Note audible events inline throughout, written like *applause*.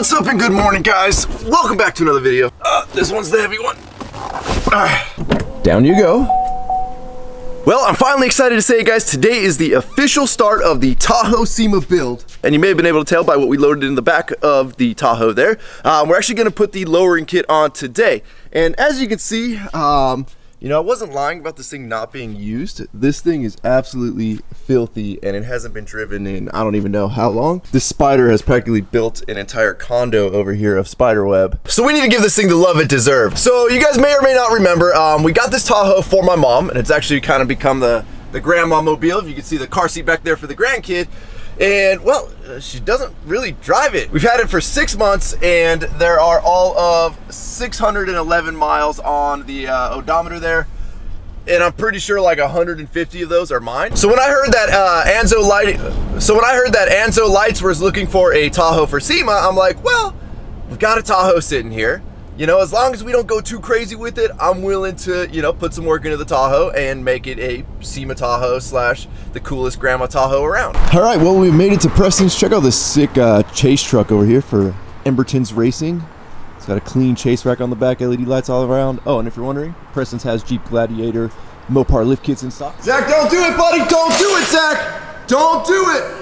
What's up and good morning guys? Welcome back to another video. Uh, this one's the heavy one. Uh, down you go. Well, I'm finally excited to say guys, today is the official start of the Tahoe SEMA build. And you may have been able to tell by what we loaded in the back of the Tahoe there. Um, we're actually gonna put the lowering kit on today. And as you can see, um, you know, I wasn't lying about this thing not being used. This thing is absolutely filthy and it hasn't been driven in I don't even know how long. This spider has practically built an entire condo over here of spider web. So we need to give this thing the love it deserves. So you guys may or may not remember, um, we got this Tahoe for my mom and it's actually kind of become the, the grandma mobile. If You can see the car seat back there for the grandkid. And well, she doesn't really drive it. We've had it for six months and there are all of 611 miles on the uh, odometer there. And I'm pretty sure like 150 of those are mine. So when I heard that uh, Anzo light, so when I heard that Anzo Lights was looking for a Tahoe for SEMA, I'm like, well, we've got a Tahoe sitting here. You know, as long as we don't go too crazy with it, I'm willing to, you know, put some work into the Tahoe and make it a SEMA Tahoe slash the coolest grandma Tahoe around. All right, well, we made it to Preston's. Check out this sick uh, chase truck over here for Emberton's Racing. It's got a clean chase rack on the back, LED lights all around. Oh, and if you're wondering, Preston's has Jeep Gladiator Mopar lift kits in stock. Zach, don't do it, buddy! Don't do it, Zach! Don't do it!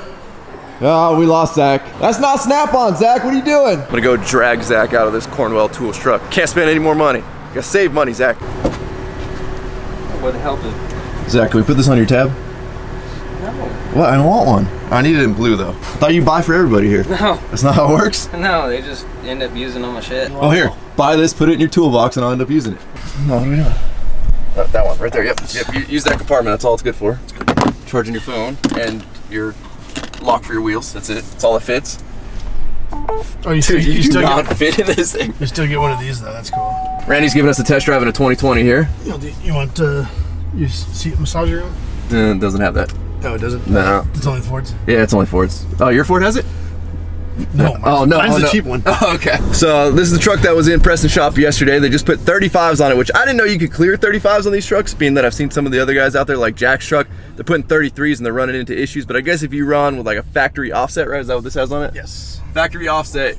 Oh, we lost Zach. That's not Snap-on, Zach. What are you doing? I'm gonna go drag Zach out of this Cornwell Tools truck. Can't spend any more money. Gotta save money, Zach. What the hell did... Zach, can we put this on your tab? No. What? I don't want one. I need it in blue though. I thought you buy for everybody here. No. That's not how it works. No, they just end up using all my shit. Oh, here. Buy this, put it in your toolbox, and I'll end up using it. No, what are we doing? That, that one, right there. Yep. Yep. Use that compartment. That's all it's good for. It's good. Charging your phone and your lock for your wheels. That's it. That's all it fits. Oh, you still, Dude, you, you do still not get, fit in this thing. you still get one of these though. That's cool. Randy's giving us a test drive in a 2020 here. You, know, do you want uh, your seat massager on? Uh, doesn't have that. No, it doesn't. No. It's only Ford's. Yeah, it's only Ford's. Oh, your Ford has it? No. Oh no, mine's oh, the no. cheap one. *laughs* Oh, okay. So this is the truck that was in Preston shop yesterday. They just put 35s on it, which I didn't know you could clear 35s on these trucks, being that I've seen some of the other guys out there, like Jack's truck, they're putting 33s and they're running into issues. But I guess if you run with like a factory offset, right? Is that what this has on it? Yes. Factory offset,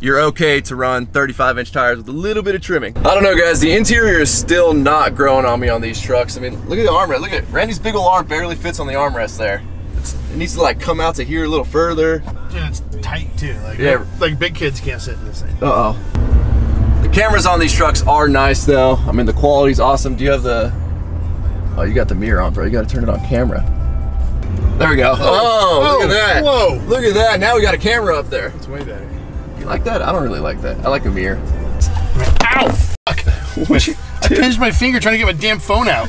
you're okay to run 35 inch tires with a little bit of trimming. I don't know guys, the interior is still not growing on me on these trucks. I mean, look at the armrest, look at Randy's big old arm barely fits on the armrest there. It's, it needs to like come out to here a little further. Dude, it's tight too. Like Yeah. like big kids can't sit in this thing. Uh oh. The cameras on these trucks are nice though. I mean, the quality's awesome. Do you have the? Oh, you got the mirror on, bro. You got to turn it on camera. There we go. Oh, look at that. Whoa. Look at that. Now we got a camera up there. It's way better. You like that? I don't really like that. I like a mirror. Ow! Fuck. What *laughs* I pinched my finger trying to get my damn phone out.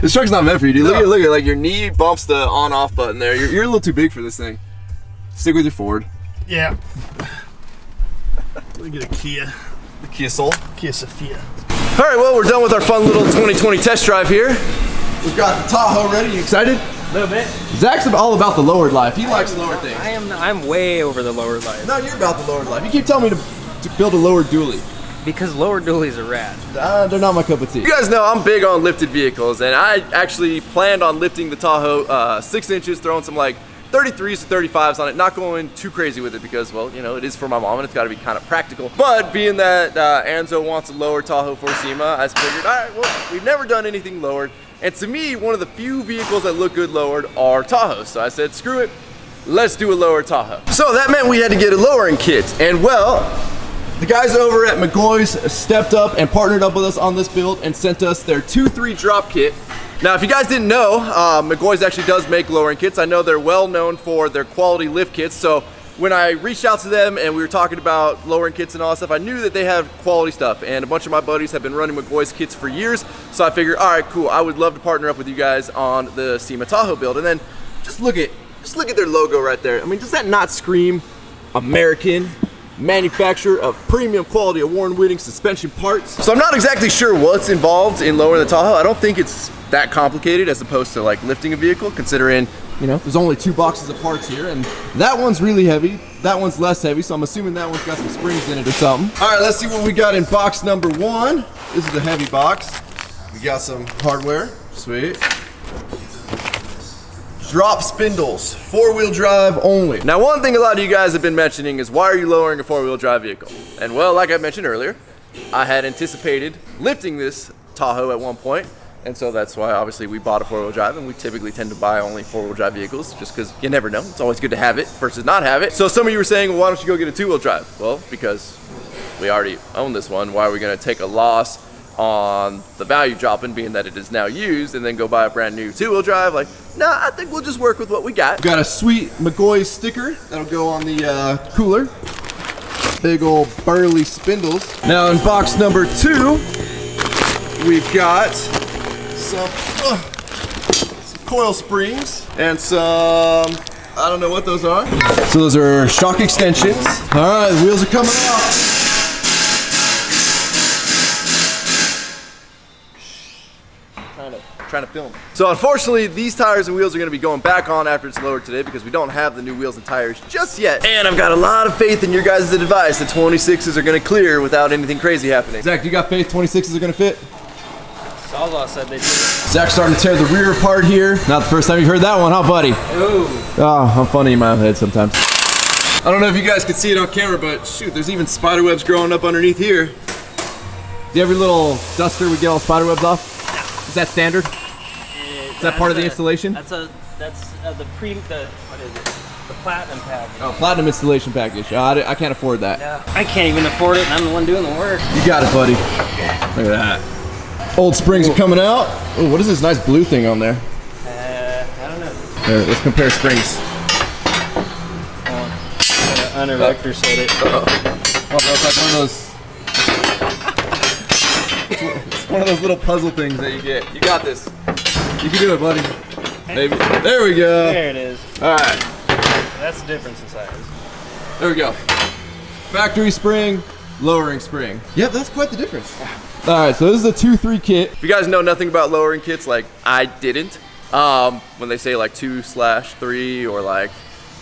This truck's not meant for you, dude. Look No. at look at like your knee bumps the on-off button there. You're, you're a little too big for this thing. Stick with your Ford. Yeah. Let me get a Kia. The Kia Soul. Kia Sophia. All right, well, we're done with our fun little 2020 test drive here. We've got the Tahoe ready. You excited? A little bit. Zach's all about the lowered life. He likes lowered things. I am I'm way over the lowered life. No, you're about the lowered life. You keep telling me to, to build a lowered dually. Because lower dualies are rad. Uh, they're not my cup of tea. You guys know I'm big on lifted vehicles, and I actually planned on lifting the Tahoe uh, six inches, throwing some like 33s to 35s on it, not going too crazy with it because, well, you know, it is for my mom and it's got to be kind of practical. But being that uh, Anzo wants a lower Tahoe for SEMA, I figured, all right, well, we've never done anything lowered. And to me, one of the few vehicles that look good lowered are Tahoes. So I said, screw it, let's do a lower Tahoe. So that meant we had to get a lowering kit. And well, the guys over at McGaughy's stepped up and partnered up with us on this build and sent us their 2-3 drop kit. Now, if you guys didn't know, uh, McGaughy's actually does make lowering kits. I know they're well known for their quality lift kits. So when I reached out to them and we were talking about lowering kits and all that stuff, I knew that they have quality stuff. And a bunch of my buddies have been running McGaughy's kits for years. So I figured, all right, cool. I would love to partner up with you guys on the SEMA Tahoe build. And then just look at, just look at their logo right there. I mean, does that not scream American? manufacturer of premium quality award-winning suspension parts. So I'm not exactly sure what's involved in lowering the Tahoe. I don't think it's that complicated as opposed to like lifting a vehicle considering, you know, there's only two boxes of parts here and that one's really heavy. That one's less heavy, so I'm assuming that one's got some springs in it or something. All right, let's see what we got in box number one. This is a heavy box. We got some hardware, sweet. drop spindles, four-wheel drive only. Now, one thing a lot of you guys have been mentioning is why are you lowering a four-wheel drive vehicle? And well, like I mentioned earlier, I had anticipated lifting this Tahoe at one point, and so that's why obviously we bought a four-wheel drive, and we typically tend to buy only four-wheel drive vehicles, just because you never know. It's always good to have it versus not have it. So some of you were saying, well, why don't you go get a two-wheel drive? Well, because we already own this one. Why are we going to take a loss on the value dropping, being that it is now used, and then go buy a brand new two-wheel drive? Like, nah, I think we'll just work with what we got. Got a sweet McGaughy sticker that'll go on the uh, cooler. Big old burly spindles. Now in box number two, we've got some, uh, some coil springs and some I don't know what those are. So those are shock extensions. All right, the wheels are coming off. Trying to, trying to film. So unfortunately, these tires and wheels are gonna be going back on after it's lowered today because we don't have the new wheels and tires just yet. And I've got a lot of faith in your guys' advice that 26s are gonna clear without anything crazy happening. Zach, do you got faith 26s are gonna fit? Salva said they did. Zach's starting to tear the rear apart here. Not the first time you've heard that one, huh, buddy? Ooh. Ah, oh, I'm funny in my head sometimes. I don't know if you guys can see it on camera, but shoot, there's even spider webs growing up underneath here. See every little duster we get all spider webs off? Is that standard? Uh, is that part of the installation? That's a that's uh, the pre the what is it? The platinum package. Oh, platinum installation package. Oh, I, I can't afford that. Yeah. I can't even afford it, and I'm the one doing the work. You got it, buddy. Look at that. Old springs are coming out. Oh, what is this nice blue thing on there? Uh, I don't know. Here, let's compare springs. Uh, said it. Oh, that's like one of those. it's one of those little puzzle things that you get. You got this. You can do it, buddy. Maybe. There we go. There it is. All right. That's the difference in size. There we go. Factory spring, lowering spring. Yep, that's quite the difference. All right, so this is a 2-3 kit. If you guys know nothing about lowering kits, like I didn't, um, when they say like 2 slash 3 or like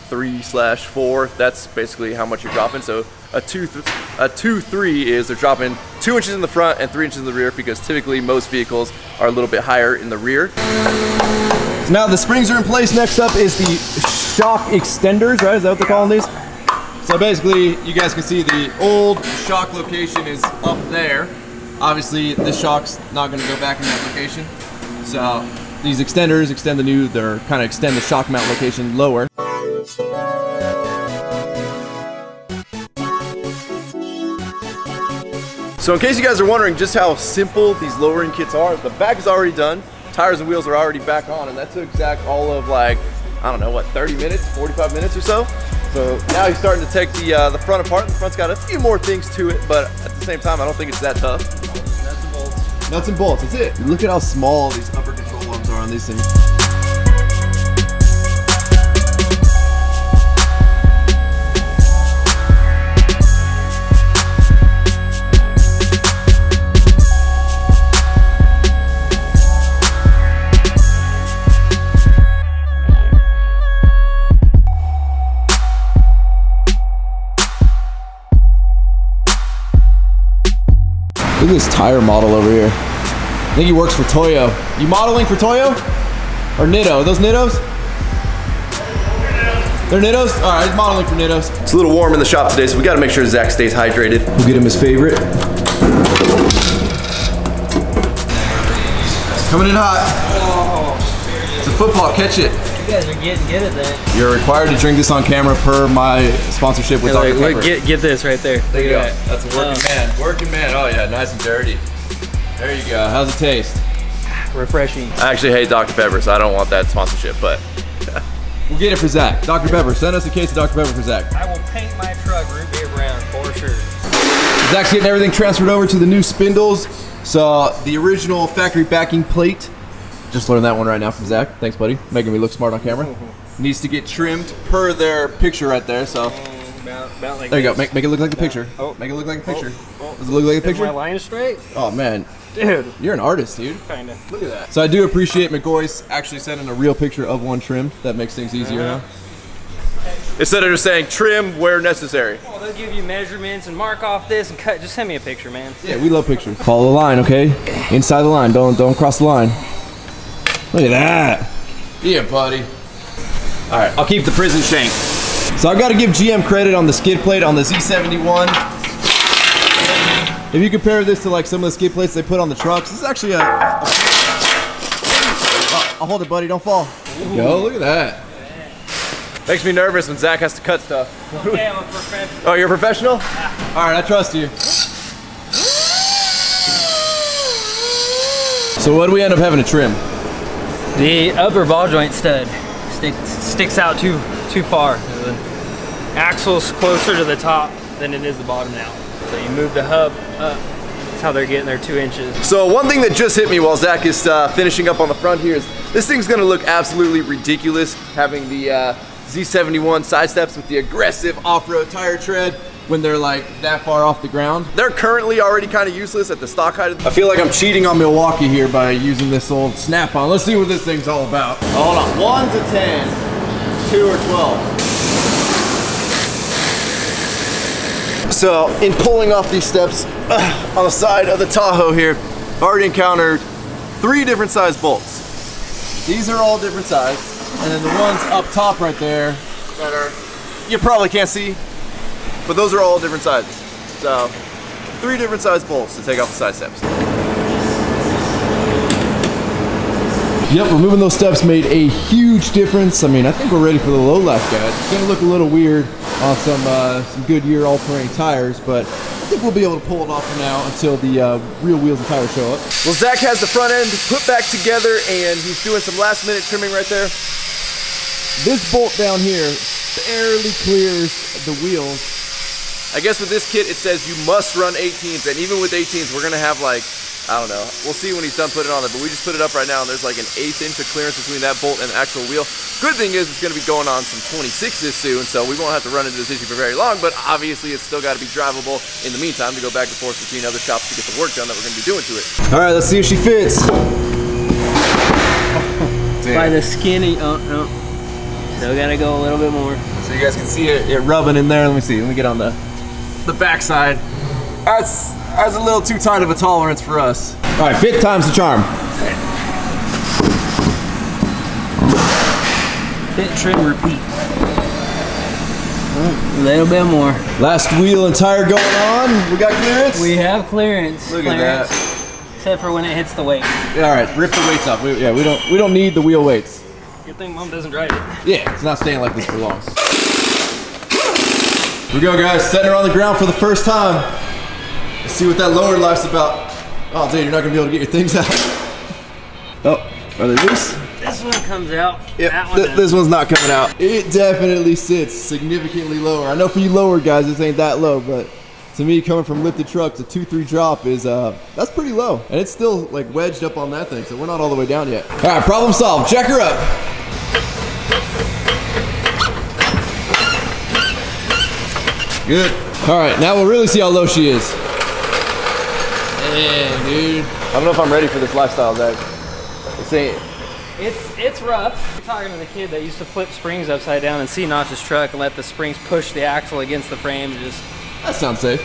3 slash 4, that's basically how much you're dropping. So a 2 th a 2 3 is they're dropping 2 inches in the front and 3 inches in the rear because typically most vehicles are a little bit higher in the rear. Now the springs are in place. Next up is the shock extenders, right? Is that what they're calling these? So basically, you guys can see the old shock location is up there. Obviously, this shock's not gonna go back in that location. So these extenders extend the new, they're kind of extend the shock mount location lower. So in case you guys are wondering just how simple these lowering kits are, the back is already done, tires and wheels are already back on, and that took Zach all of like, I don't know, what, 30 minutes, 45 minutes or so? So now he's starting to take the uh, the front apart. The front's got a few more things to it, but at the same time, I don't think it's that tough. Nuts and bolts. Nuts and bolts, that's it. Look at how small these upper control arms are on these things. Look at this tire model over here. I think he works for Toyo. You modeling for Toyo? Or Nitto? Are those Nittos? They're Nittos? All right, he's modeling for Nittos. It's a little warm in the shop today, so we gotta make sure Zach stays hydrated. We'll get him his favorite. Coming in hot. It's a football, catch it. You guys are getting good at that. You're required to drink this on camera per my sponsorship with Dr. Look, Pepper. get get this right there. There you go. that. That's a working Oh. man. Working man. Oh yeah, nice and dirty. There you go. How's it taste? Refreshing. I actually hate Dr. Pepper, so I don't want that sponsorship, but *laughs* we'll get it for Zach. Dr. Pepper, send us a case of Dr. Pepper for Zach. I will paint my truck root beer brown for sure. Zach's getting everything transferred over to the new spindles. So the original factory backing plate, just learned that one right now from Zach. Thanks, buddy. Making me look smart on camera. Needs to get trimmed per their picture right there. So About, about like there you go. Make, make it look like the picture. Oh. Make it look like a picture. oh. Does it look like a Is my picture? line straight? Oh man, Dude, you're an artist, dude. kinda. Look at that. So I do appreciate McGaughy's actually sending a real picture of one trimmed. That makes things easier, Uh-huh. huh? Instead of just saying trim where necessary. Well, they'll give you measurements and mark off this and cut. Just send me a picture, man. Yeah, we love pictures. Follow the line, okay? Inside the line. Don't don't cross the line. Look at that. Yeah, buddy. All right, I'll keep the prison shank. So I gotta give GM credit on the skid plate on the Z71. If you compare this to like some of the skid plates they put on the trucks, this is actually a. a oh, I'll hold it, buddy. Don't fall. Yo, Look at that. Makes me nervous when Zach has to cut stuff. Okay, I'm a professional. Oh, you're a professional? All right, I trust you. So what do we end up having to trim? The upper ball joint stud stick, sticks out too too far. The axle's closer to the top than it is the bottom now. So you move the hub up. That's how they're getting their two inches. So one thing that just hit me while Zach is uh, finishing up on the front here is this thing's gonna look absolutely ridiculous having the uh, Z71 side steps with the aggressive off-road tire tread when they're like that far off the ground. They're currently already kind of useless at the stock height. I feel like I'm cheating on Milwaukee here by using this old snap-on. Let's see what this thing's all about. Hold on, one to 10, two or 12. So in pulling off these steps uh, on the side of the Tahoe here, I've already encountered three different size bolts. These are all different size. And then the ones up top right there that are, you probably can't see, but those are all different sizes. So three different size bolts to take off the side steps. Yep, removing those steps made a huge difference. I mean, I think we're ready for the low life guide. It's gonna look a little weird on some uh, some Goodyear all-terrain tires, but I think we'll be able to pull it off for now until the uh, real wheels and tires show up. Well, Zach has the front end put back together, and he's doing some last-minute trimming right there. This bolt down here barely clears the wheels. I guess with this kit, it says you must run 18s, and even with 18s, we're gonna have like I don't know. We'll see when he's done putting it on there, but we just put it up right now and there's like an eighth inch of clearance between that bolt and the actual wheel. Good thing is it's gonna be going on some 26s soon, so we won't have to run into this issue for very long, but obviously it's still gotta be drivable in the meantime to go back and forth between other shops to get the work done that we're gonna be doing to it. All right, let's see if she fits. By the skinny, oh no. Still gotta go a little bit more. So you guys can see it, it rubbing in there. Let me see, let me get on the, the backside. That's that's a little too tight of a tolerance for us. All right, fit times the charm. Fit, trim, repeat. Oh, a little bit more. Last wheel and tire going on. We got clearance? We have clearance. Look clearance, at that. Except for when it hits the weight. Yeah, all right, rip the weights off. We, yeah, we don't we don't need the wheel weights. Good thing mom doesn't drive it. Yeah, it's not staying like this for long. Here we go, guys. Setting her on the ground for the first time. Let's see what that lower life's about. Oh, dude, you're not gonna be able to get your things out. *laughs* Oh, are they loose? This one comes out. Yep, That one th- this one's not coming out. It definitely sits significantly lower. I know for you lower guys, this ain't that low, but to me, coming from lifted trucks, a 2-3 drop is, uh, that's pretty low. And it's still like wedged up on that thing, so we're not all the way down yet. All right, problem solved. Check her up. Good. All right, now we'll really see how low she is. Damn, dude. I don't know if I'm ready for this lifestyle, Zach. This ain't, It's it's rough. You're talking to the kid that used to flip springs upside down and see Notch's truck and let the springs push the axle against the frame and just that sounds safe.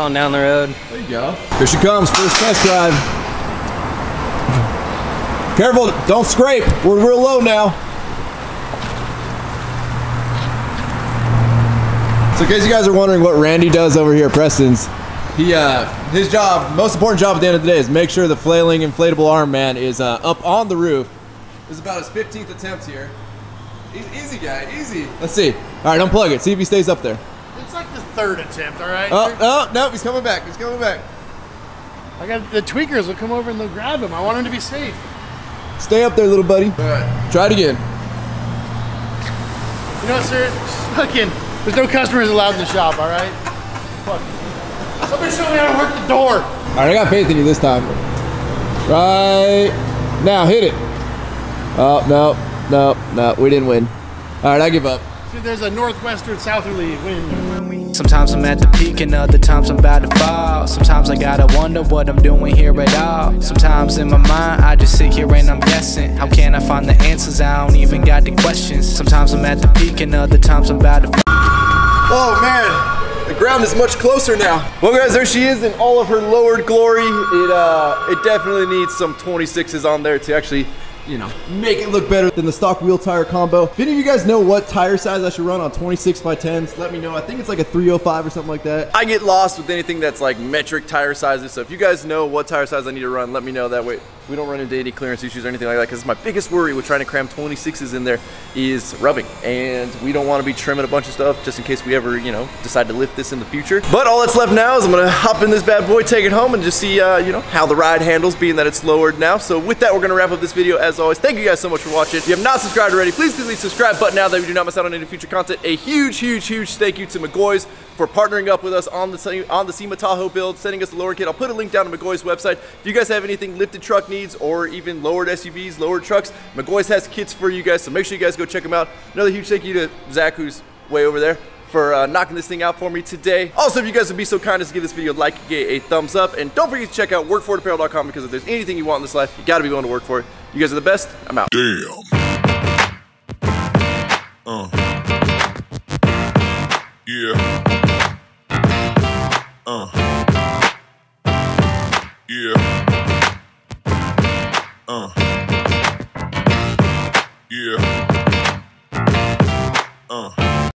on down the road. There you go. Here she comes, first test drive. Careful, don't scrape. We're real low now. So in case you guys are wondering what Randy does over here at Preston's, he uh his job, most important job at the end of the day is make sure the flailing inflatable arm man is uh, up on the roof. This is about his 15th attempt here. Easy guy, easy. Let's see. All right, unplug it. See if he stays up there. It's like the third attempt, all right? Oh, oh, no, he's coming back. He's coming back. I got the tweakers will come over and they'll grab him. I want him to be safe. Stay up there, little buddy. All right, try it again. You know, sir, fucking, there's no customers allowed in the shop, all right? Fuck. Somebody show me how to work the door. All right, I got faith in you this time. Right now, hit it. Oh no, no, no, we didn't win. All right, I give up. See, there's a northwestern southerly wind. Sometimes I'm at the peak and other times I'm about to fall. Sometimes I gotta wonder what I'm doing here at all. Sometimes in my mind I just sit here and I'm guessing. How can I find the answers? I don't even got the questions. Sometimes I'm at the peak and other times I'm about to Oh man, the ground is much closer now. Well, guys, there she is in all of her lowered glory. It uh, it definitely needs some 26s on there to actually you know, make it look better than the stock wheel tire combo. If any of you guys know what tire size I should run on 26 by 10s, let me know. I think it's like a 305 or something like that. I get lost with anything that's like metric tire sizes. So if you guys know what tire size I need to run, let me know. That way we don't run into any clearance issues or anything like that. Because my biggest worry with trying to cram 26s in there is rubbing. And we don't want to be trimming a bunch of stuff just in case we ever, you know, decide to lift this in the future. But all that's left now is I'm going to hop in this bad boy, take it home, and just see, uh, you know, how the ride handles, being that it's lowered now. So with that, we're going to wrap up this video. As always, thank you guys so much for watching. If you have not subscribed already, please click the subscribe button now that we do not miss out on any future content. A huge, huge, huge thank you to McGaughy's for partnering up with us on the on the SEMA Tahoe build, sending us the lower kit. I'll put a link down to McGaughy's website. If you guys have anything lifted truck needs or even lowered SUVs, lowered trucks, McGaughy's has kits for you guys, so make sure you guys go check them out. Another huge thank you to Zach, who's way over there for uh, knocking this thing out for me today. Also, if you guys would be so kind as to give this video a like, a, a thumbs up, and don't forget to check out workforitapparel.com because if there's anything you want in this life, you gotta be willing to work for it. You guys are the best. I'm out. Damn. Uh. Yeah.